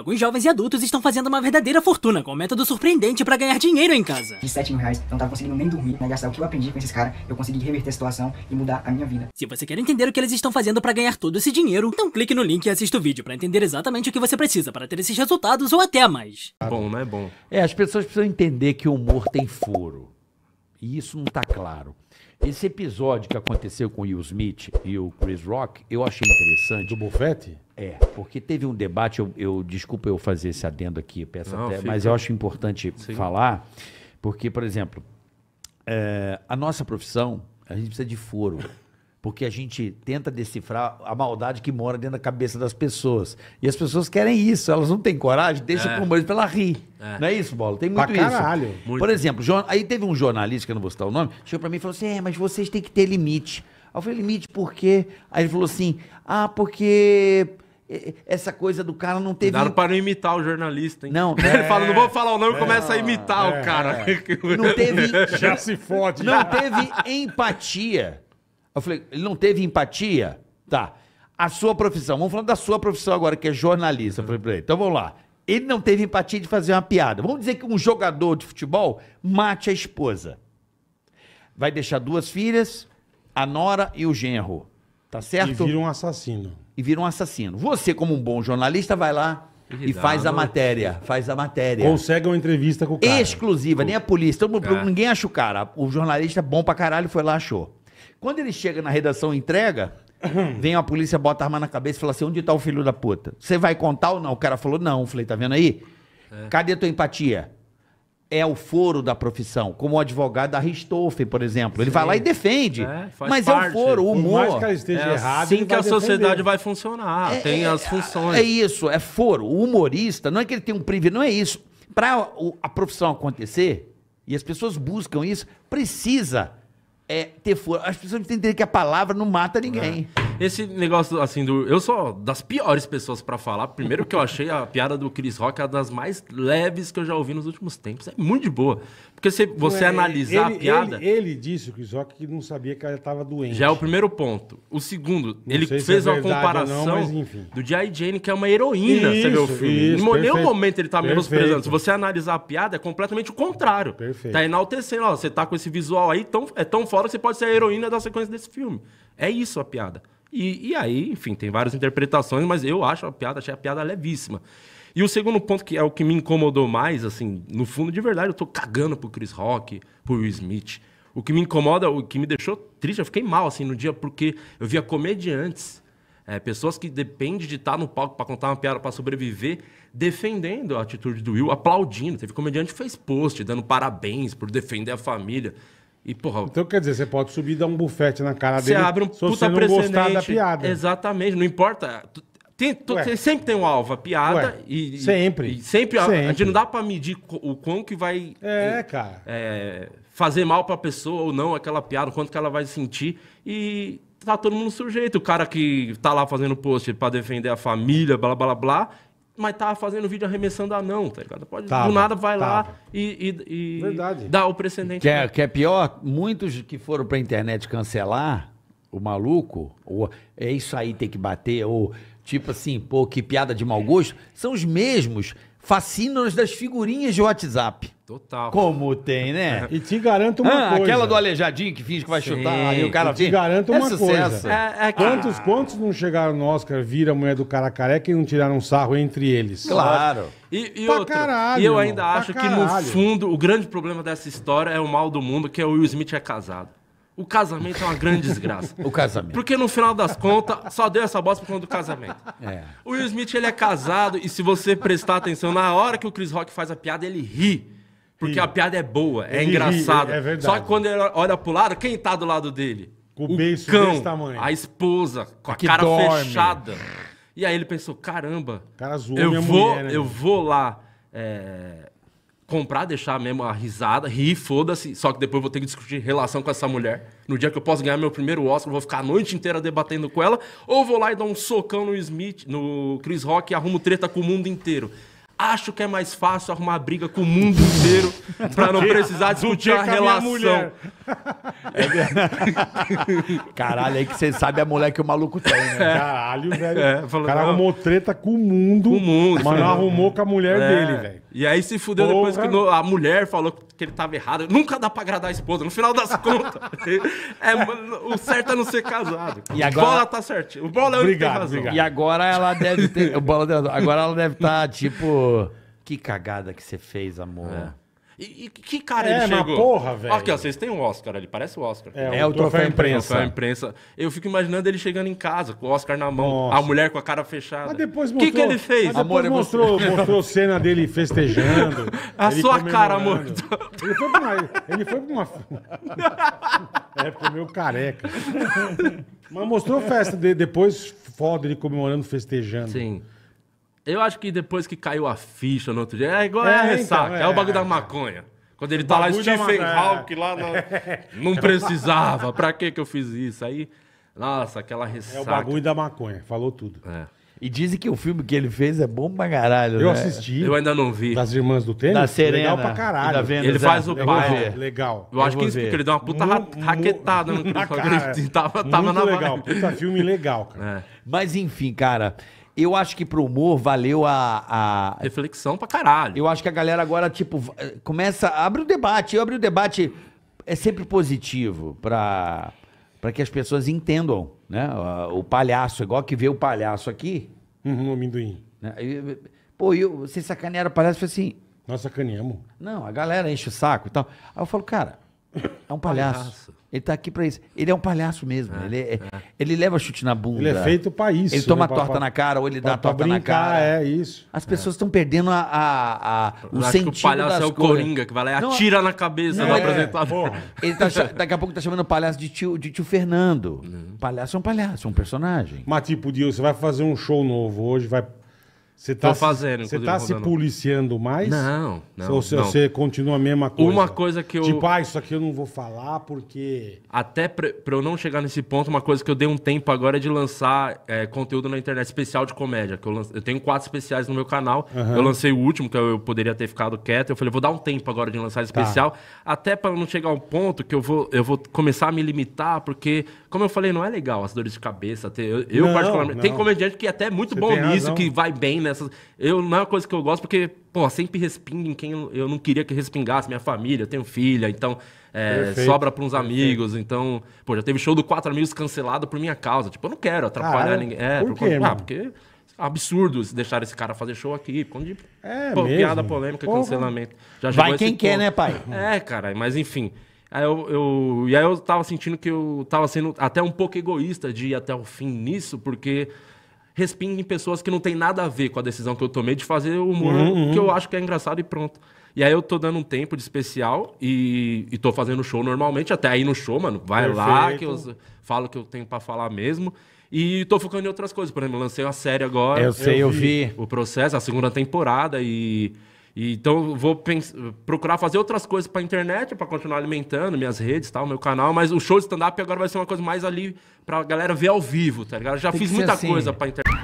Alguns jovens e adultos estão fazendo uma verdadeira fortuna com um método surpreendente para ganhar dinheiro em casa. De 7 mil reais, não tava conseguindo nem dormir, né? Gastar o que eu aprendi com esses caras, eu consegui reverter a situação e mudar a minha vida. Se você quer entender o que eles estão fazendo para ganhar todo esse dinheiro, então clique no link e assista o vídeo para entender exatamente o que você precisa para ter esses resultados ou até mais. Bom, não é bom. É, as pessoas precisam entender que o humor tem furo. E isso não tá claro. Esse episódio que aconteceu com o Will Smith e o Chris Rock, eu achei interessante. Do bufete? É, porque teve um debate, eu, eu- desculpa eu fazer esse adendo aqui, peço Não, até, fica- mas eu acho importante Sim. falar, porque, por exemplo, é, a nossa profissão, a gente precisa de foro. Porque a gente tenta decifrar a maldade que mora dentro da cabeça das pessoas. E as pessoas querem isso, elas não têm coragem, deixa É. pro humorista pra ela rir. É. Não é isso, Bola? Tem Pra muito isso. caralho. Muito. Por exemplo, aí teve um jornalista, que eu não vou citar o nome, chegou pra mim e falou assim: é, mas vocês têm que ter limite. Aí eu falei, limite por quê? Aí ele falou assim: ah, porque essa coisa do cara não teve. Cuidado para não imitar o jornalista, hein? Não, Ele fala, não vou falar o nome, começa a imitar é, o cara. Não teve. Já se fode. Não teve empatia. Eu falei, ele não teve empatia? Tá. A sua profissão, vamos falar da sua profissão agora, que é jornalista. Eu falei pra ele, então vamos lá. Ele não teve empatia de fazer uma piada. Vamos dizer que um jogador de futebol mate a esposa. Vai deixar duas filhas, a nora e o genro. Tá E certo? vira um assassino. e vira um assassino. Você, como um bom jornalista, vai lá e faz a matéria. Faz a matéria. Consegue uma entrevista com o cara. Exclusiva, nem a polícia. Todo mundo, É. Ninguém acha o cara. O jornalista bom pra caralho foi lá, achou. Quando ele chega na redação e entrega, vem a polícia, bota a arma na cabeça e fala assim: onde tá o filho da puta? Você vai contar ou não? O cara falou: não. Eu falei: tá vendo aí? É. Cadê a tua empatia? É o foro da profissão. Como o advogado da Ristoffen, por exemplo. Ele vai lá e defende. É, mas é o parte. foro, o Por mais humor. que ela esteja É errada, assim que a defender. sociedade vai funcionar. tem as funções. É isso, é foro. O humorista, não é que ele tem um privilégio, não é isso. Para a profissão acontecer, e as pessoas buscam isso, precisa é, ter foro. As pessoas têm que a palavra não mata ninguém. Esse negócio, assim, do. Eu sou das piores pessoas pra falar. Primeiro que eu achei a piada do Chris Rock uma das mais leves que eu já ouvi nos últimos tempos. É muito de boa. Porque se você Não é, analisar ele- a piada. Ele, ele disse, o Chris Rock, que não sabia que ela estava doente. Já é o primeiro ponto. O segundo, ele sei se fez é uma comparação não, mas do G.I. Jane, que é uma heroína, você vê o Isso, filme. isso, em nenhum momento ele tá menosprezando. Se você analisar a piada, é completamente o contrário. Perfeito. Tá enaltecendo, ó, você tá com esse visual aí, tão, é tão fora que você pode ser a heroína da sequência desse filme. É isso a piada. E, e aí, enfim, tem várias interpretações, mas eu acho a piada, achei a piada levíssima. E o segundo ponto, que é o que me incomodou mais, assim, no fundo, de verdade, eu tô cagando pro Chris Rock, pro Will Smith. O que me incomoda, o que me deixou triste, eu fiquei mal, assim, no dia, porque eu via comediantes, é, pessoas que dependem de estar no palco para contar uma piada para sobreviver, defendendo a atitude do Will, aplaudindo. Teve comediante que fez post, dando parabéns por defender a família. E, porra, Então, quer dizer, você pode subir e dar um bufete na cara você dele abre um puta você não precedente. gostar da piada. Exatamente, não importa. Tem, sempre tem um alvo, a piada. Ué, e, e- sempre. E sempre, a- A, Sempre. gente não dá pra medir o quão que vai É, cara. é, fazer mal pra pessoa ou não aquela piada, o quanto que ela vai sentir. E tá todo mundo sujeito. O cara que tá lá fazendo post pra defender a família, blá blá blá, mas tá fazendo vídeo arremessando anão, tá ligado? Pode, Tava, do nada vai tava. lá e, e, e Verdade. dá o precedente. Que é, que é pior, muitos que foram pra internet cancelar o maluco, ou é isso aí tem que bater, ou tipo assim, pô, que piada de mau gosto, são os mesmos fascínoras das figurinhas de WhatsApp. Total. Como tem, né? E te garanto uma Ah, coisa. aquela do aleijadinho que finge que vai Sim. chutar, aí o cara Eu te vem. garanto é uma sucesso. coisa. É, é que- Quantos, quantos não chegaram no Oscar, viram a mulher do cara careca e não tiraram um sarro entre eles? Claro. E, e Pra outra, caralho, e eu irmão, ainda pra acho que no fundo o grande problema dessa história é o mal do mundo, que é o Will Smith é casado. O casamento é uma grande desgraça. O casamento. Porque no final das contas, só deu essa bosta por conta do casamento. É. O Will Smith, ele é casado, e se você prestar atenção, na hora que o Chris Rock faz a piada, ele ri. Porque Ri. a piada é boa, é Ele engraçada. é- é verdade. Só que quando ele olha pro lado, quem tá do lado dele? Com o beiço cão, desse tamanho. a esposa, com a Que cara dorme. fechada. E aí ele pensou, caramba, O cara zoou eu minha vou, mulher, né, eu vou lá é, comprar, deixar mesmo a risada, rir, foda-se. Só que depois vou ter que discutir relação com essa mulher. No dia que eu posso ganhar meu primeiro Oscar, vou ficar a noite inteira debatendo com ela. Ou vou lá e dar um socão no Smith, no Chris Rock e arrumo treta com o mundo inteiro. acho que é mais fácil arrumar briga com o mundo inteiro pra não precisar discutir a minha relação. mulher. Caralho, aí que você sabe a mulher que o maluco tem, né? Caralho, velho. É, o falou, cara não. arrumou treta com o mundo. Com o mundo. Mas não arrumou com a mulher É. dele, velho. E aí se fudeu depois Porra. que no- a mulher falou que ele tava errado. Nunca dá pra agradar a esposa, no final das contas. É, o certo é não ser casado. E agora- O bola tá certinho. O bola é o que tem Obrigado, razão. obrigado. E agora ela deve ter. o bola Agora ela deve estar tipo. Que cagada que você fez, amor. E, e que cara É, ele mas chegou? porra, velho. Aqui, ó, vocês têm um Oscar ali, parece o Oscar. É o troféu imprensa. Troféu imprensa. Eu fico imaginando ele chegando em casa, com o Oscar na mão, Nossa. a mulher com a cara fechada. Mas depois O mostrou. que, que ele fez? Mas Amor, é mostrou, mostrou cena dele festejando. A sua cara, amor. Ele foi pra uma. Ele foi pra uma... É, ficou meio careca. Mas mostrou festa de, depois, foda ele comemorando, festejando. Sim. Eu acho que depois que caiu a ficha no outro dia, é igual é, É, a ressaca, então, é, é. o bagulho da maconha. Quando ele tá lá, Stephen. Hawking lá, na- não precisava, pra que que eu fiz isso? Aí, nossa, aquela ressaca. É o bagulho da maconha, falou tudo. É. E dizem que o filme que ele fez é bom pra caralho. Eu né? assisti Eu ainda não vi. das Irmãs do Tênis. Da Serena. Legal pra caralho. da Vênus, Ele é. faz o Eu pai. Legal, legal. Eu acho Eu que isso porque ele deu uma puta Mu- ra- mu- raquetada no cara. Ele tava, tava Muito na legal. vibe. Puta filme legal, cara. É. Mas enfim, cara, eu acho que pro humor valeu a. a- Reflexão pra caralho. Eu acho que a galera agora, tipo, v- começa. Abre o debate. Eu abri o debate. É sempre positivo pra, pra que as pessoas entendam, né? O palhaço, igual que vê o palhaço aqui. Uhum, no amendoim. Né? Pô, eu, vocês sacanearam o palhaço e falei assim. Nós sacaneamos. Não, a galera enche o saco e tal. Aí eu falo, cara, é um palhaço. Palhaço. Ele tá aqui pra isso. Ele é um palhaço mesmo. ele, é- ele leva chute na bunda. Ele é feito pra isso. Ele toma né? Pra- torta pra- na cara ou ele dá pra, pra torta na brincar, cara. é isso. As pessoas estão perdendo a, a- a- o Eu acho sentido que o palhaço das é o coisas. Coringa, que vai lá e Não, atira na cabeça do É, apresentador. porra. Ele tá, daqui a pouco tá chamando o palhaço de tio, de tio Fernando. Uhum. Palhaço é um palhaço, é um personagem. Mas tipo, Dio, você vai fazer um show novo hoje, vai... Você tá, Tô fazendo, Você tá se rodando. policiando mais? Não, não, Ou você, não. você continua a mesma coisa? Uma coisa que eu- Tipo, ah, isso aqui eu não vou falar porque... Até pra, pra eu não chegar nesse ponto, uma coisa que eu dei um tempo agora é de lançar é, conteúdo na internet especial de comédia. Que eu, lance- eu tenho quatro especiais no meu canal. Eu lancei o último, que eu, poderia ter ficado quieto. Eu falei, vou dar um tempo agora de lançar esse Tá. especial. Até pra não chegar ao ponto que eu vou, eu vou começar a me limitar, porque, como eu falei, não é legal as dores de cabeça. Ter, eu, eu Não, particularmente. Tem não. comediante que é até muito Você bom tem nisso, razão. que vai bem nessas. Eu não é uma coisa que eu gosto, porque, pô, sempre respinga em quem eu não queria que respingasse. Minha família, eu tenho filha, então. é, Perfeito, sobra pra uns amigos, então, pô, já teve show do Quatro Amigos cancelado por minha causa. Tipo, eu não quero atrapalhar ninguém. É, por por quê, conta-? Ah, porque é absurdo deixar esse cara fazer show aqui. Por de É pô, mesmo? piada polêmica, Porra. cancelamento. Já Vai quem quer, ponto. né, pai? É, cara, mas enfim. Aí eu, eu- e aí eu tava sentindo que eu tava sendo até um pouco egoísta de ir até o fim nisso, porque respinga em pessoas que não tem nada a ver com a decisão que eu tomei de fazer o humor Uhum, que eu acho que é engraçado e pronto. E aí eu tô dando um tempo de especial e, e tô fazendo show normalmente, até aí no show, mano. Vai lá Perfeito. que eu falo o que eu tenho pra falar mesmo. E tô focando em outras coisas. Por exemplo, lancei uma série agora Eu sei, Eu vi. o processo, a segunda temporada e, e então vou procurar fazer outras coisas pra internet pra continuar alimentando minhas redes, tal, meu canal, mas o show de stand up agora vai ser uma coisa mais ali pra galera ver ao vivo, tá ligado? Eu Já Tem fiz muita assim. coisa pra internet.